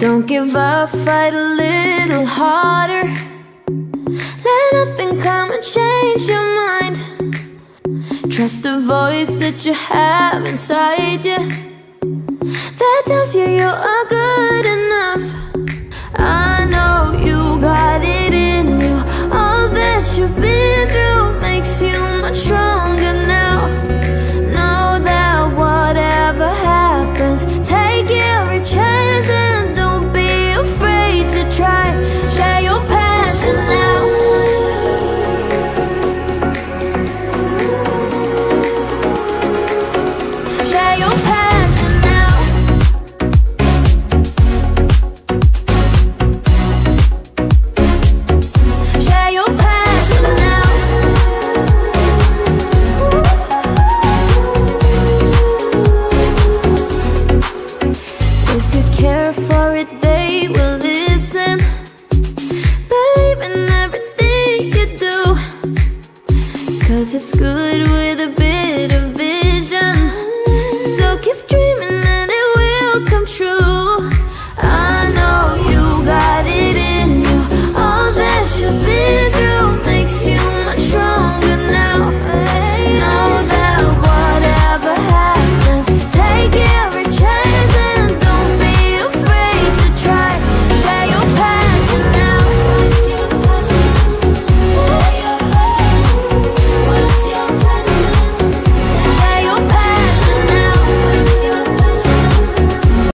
Don't give up, fight a little harder. Let nothing come and change your mind. Trust the voice that you have inside you. That tells you you are good care for it, they will listen. Believe in everything you do. Cause it's good with a bit of vision. So keep dreaming and it will come true.